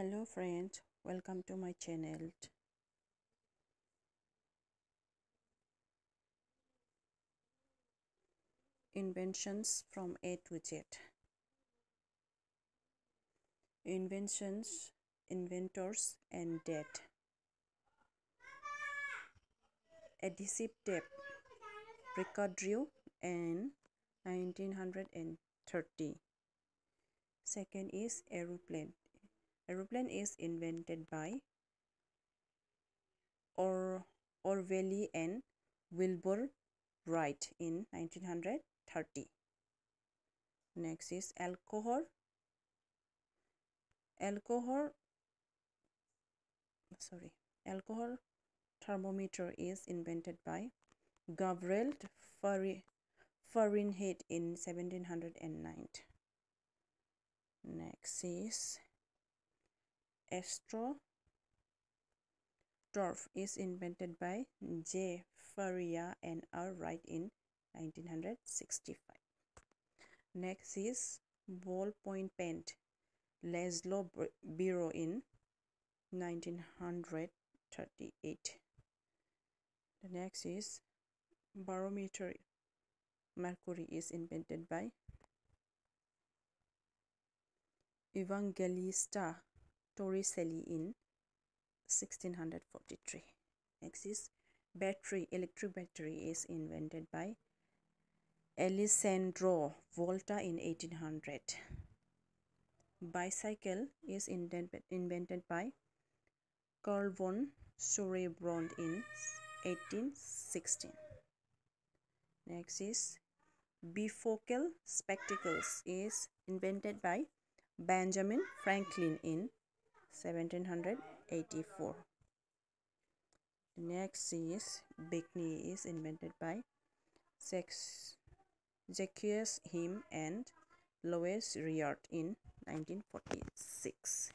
hello friend welcome to my channel. Inventions from a to z. Inventions inventors and date adhesive tape Rickard drew in 1930 second is aeroplane Aeroplane is invented by or Orville and Wilbur Wright in 1930. Next is alcohol. Alcohol sorry alcohol thermometer is invented by Gabriel Fahrenheit in 1709. Next is Astroturf is invented by J. Faria and R. Wright in 1965. Next is ballpoint pen, Laszlo Biro in 1938. The next is barometer mercury is invented by Evangelista Torricelli in 1643. Next is battery. Electric battery is invented by Alessandro Volta in 1800. Bicycle is invented by Carl von Sauerbronn in 1816. Next is bifocal spectacles is invented by Benjamin Franklin in 1784 next is bikini is invented by Sex Zacchaeus Him and Louis Réard in 1946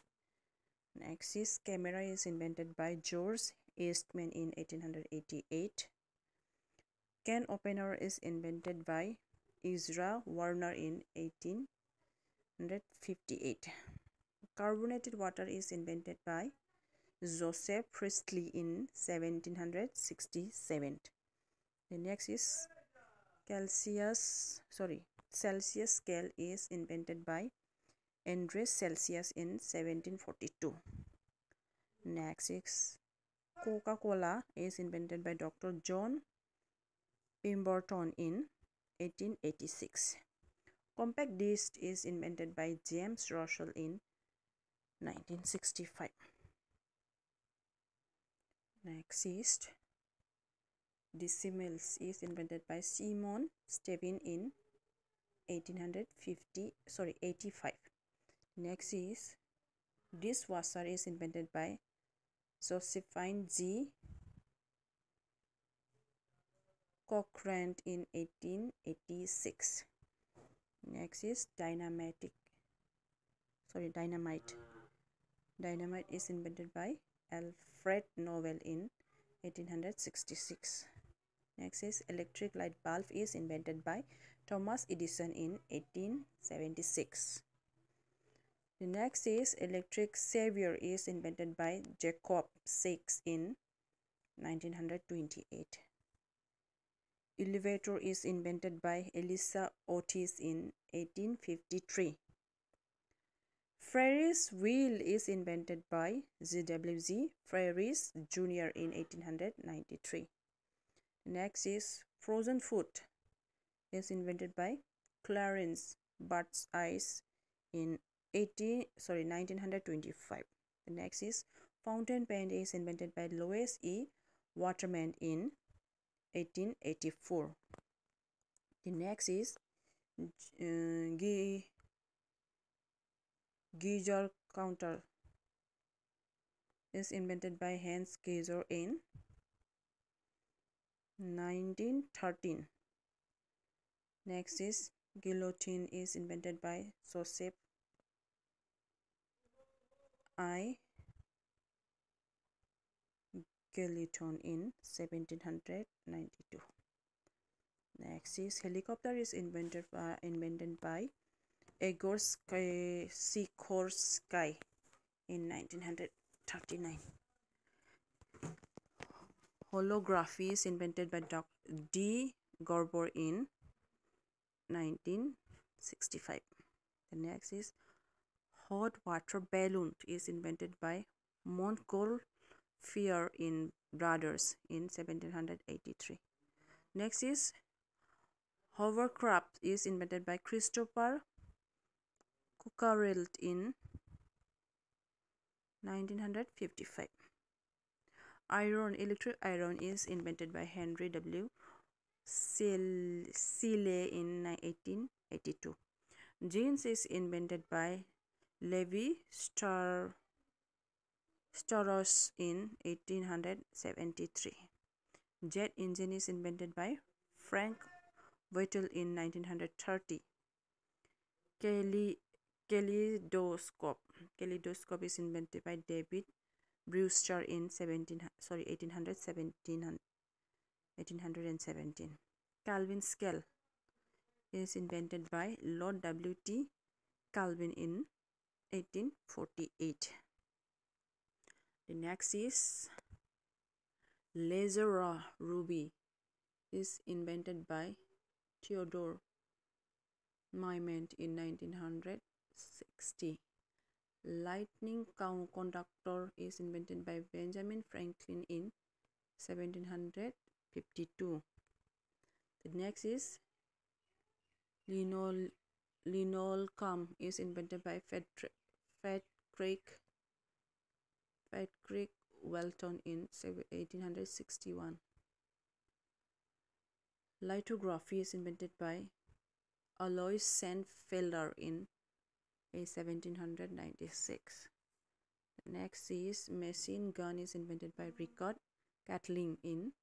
next is camera is invented by George Eastman in 1888 can opener is invented by Ezra Warner in 1858 Carbonated water is invented by Joseph Priestley in 1767. The next is Celsius, sorry, Celsius scale is invented by Andreas Celsius in 1742. Next is Coca-Cola is invented by Dr. John Pemberton in 1886. Compact disc is invented by James Russell in 1965 next is decimals is invented by Simon Stevin in 1850 sorry 85 next is dishwasher is invented by Josephine G. Cochrane in 1886 next is dynamic sorry dynamite Dynamite is invented by Alfred Nobel in 1866. Next is electric light bulb is invented by Thomas Edison in 1876. The next is electric shaver is invented by Jacob Sachs in 1928. Elevator is invented by Elisha Otis in 1853. Ferris wheel is invented by G.W.G. Ferris Jr. in 1893. Next is frozen food is invented by Clarence Birdseye in 18 sorry 1925. The next is fountain pen is invented by Louis E. Waterman in 1884. The next is uh, Geiger counter is invented by Hans Geiger in 1913. Next is guillotine is invented by Joseph I. Guillotin in 1792. Next is helicopter is invented by, invented by Igor eh, Sikorsky in 1939. Holography is invented by Dr. D. Gabor in 1965. The next is hot water balloon is invented by Montgolfier in brothers in 1783. Next is hovercraft is invented by Christopher Cockerell in 1955. Iron, electric iron is invented by Henry W. Seeley in 1882. Jeans is invented by Levi Star Strauss in 1873. Jet engine is invented by Frank Whittle in 1930. Kelly kaleidoscope. Kaleidoscope is invented by david brewster in 17 sorry 1817 1817 kelvin scale is invented by lord w.t Kelvin in 1848 the next is laser ruby is invented by theodore Maiman in 1900 60. Lightning conductor is invented by Benjamin Franklin in 1752. The next is linol linoleum is invented by Fat Creek Welton in 1861. Lithography is invented by Alois Senefelder in 1796. The Next is machine gun is invented by Richard Gatling in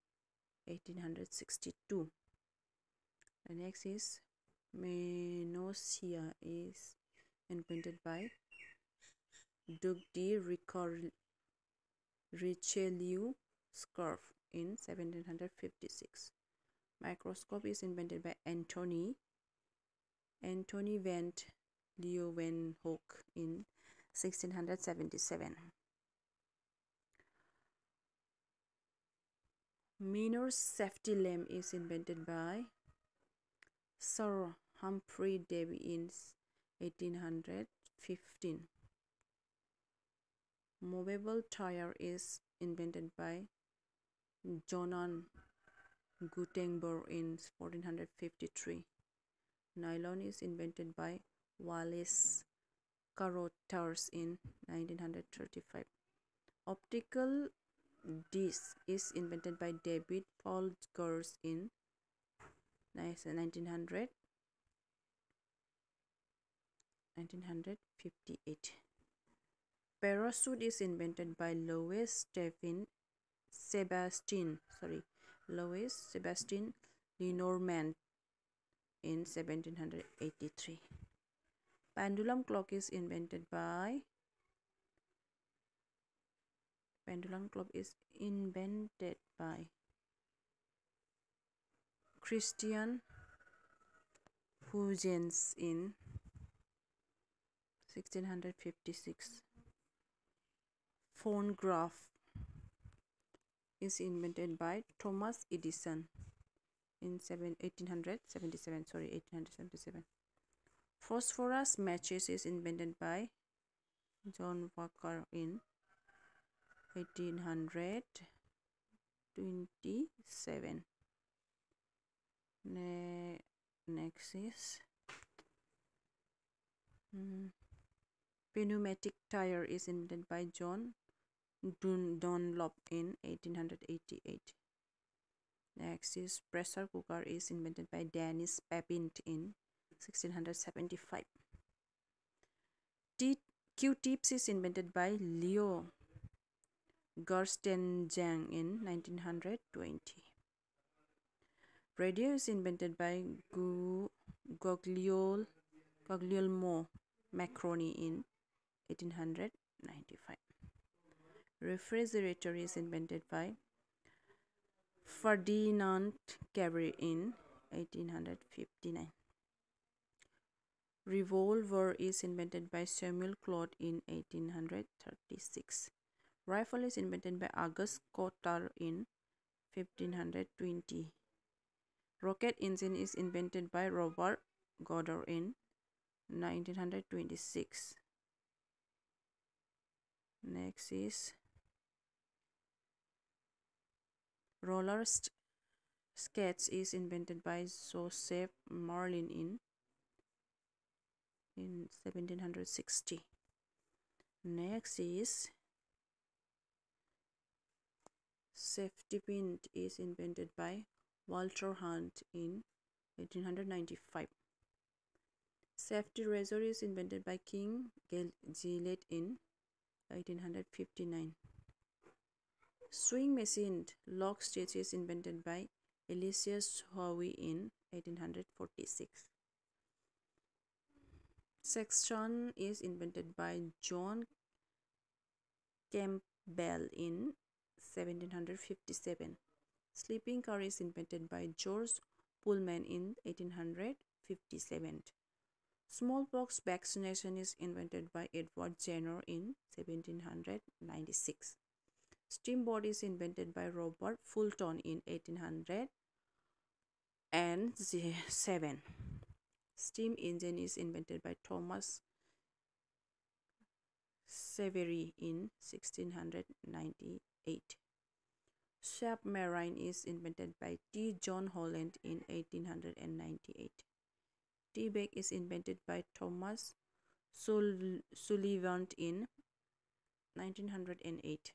1862. The next is Menosia is invented by Duc de Richelieu Scarf in 1756. Microscope is invented by Anthony Anthony van Leeuwenhoek in 1677. Miner's safety lamp is invented by Sir Humphry Davy in 1815. Movable tire is invented by Johann Gutenberg in 1453. Nylon is invented by Wallace Carothers in 1935. Optical disc is invented by David Polgers in 1900 1958. Parachute is invented by Louis Stephen Sebastian, sorry, Louis Sebastian Lenormand in 1783. Pendulum clock is invented by pendulum clock is invented by Christian Huygens in 1656. Phonograph is invented by Thomas Edison in 7, 1877 sorry 1877 Phosphorus matches is invented by John Walker in 1827. Ne next is mm, pneumatic tire is invented by John Dun Dunlop in 1888. Next is pressure cooker is invented by Denis Papin in 1675. Q-tips is invented by Leo Gerstenzang in 1920. Radio is invented by Guglielmo Marconi in 1895. Refrigerator is invented by Ferdinand Cabri in 1859. Revolver is invented by Samuel Colt in 1836. Rifle is invented by August Cottar in 1520. Rocket engine is invented by Robert Goddard in 1926. Next is roller skates is invented by Joseph Merlin in in 1760 next is safety pin is invented by Walter Hunt in 1895 safety razor is invented by King Gillette in 1859 swing machine lock stitch is invented by Elias Howe in 1846 Sextant is invented by John Campbell in 1757. Sleeping car is invented by George Pullman in 1857. Smallpox vaccination is invented by Edward Jenner in 1796. Steamboat is invented by Robert Fulton in 1807. Steam engine is invented by Thomas Savery in 1698. Submarine is invented by T. John Holland in 1898. Tea bag is invented by Thomas Sul Sullivan in 1908.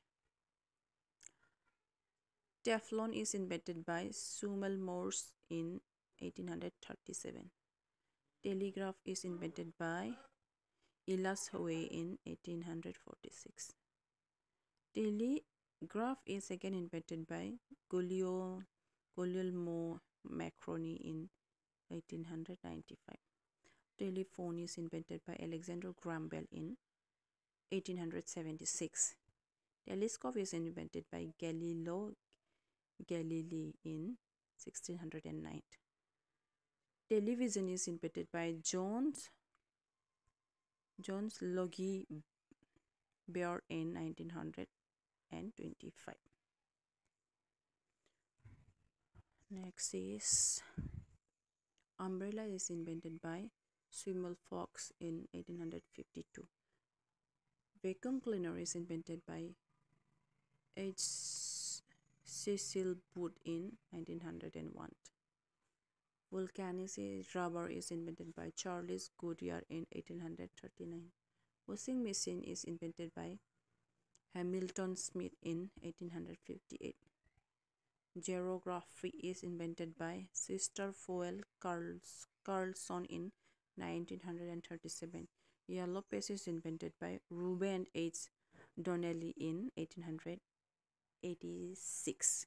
Teflon is invented by Samuel Morse in 1837. Telegraph is invented by Elias Howe in 1846. Telegraph is again invented by Guglielmo Marconi in 1895. Telephone is invented by Alexander Graham Bell in 1876. Telescope is invented by Galileo Galilei in 1609. Television is invented by Jones Jones Logie Baird in 1925. Next is umbrella is invented by Samuel Fox in 1852. Vacuum cleaner is invented by H. Cecil Booth in 1901. Vulcanized rubber is invented by Charles Goodyear in 1839. Washing machine is invented by Hamilton Smith in 1858. Xerography is invented by Chester Floyd Carlson in 1937. Yellow paste is invented by Reuben H. Donnelly in 1886.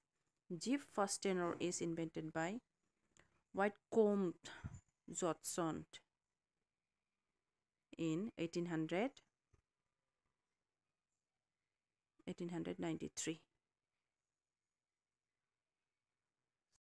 Jeep fastener is invented by Whitcomb Judson in 1800 1893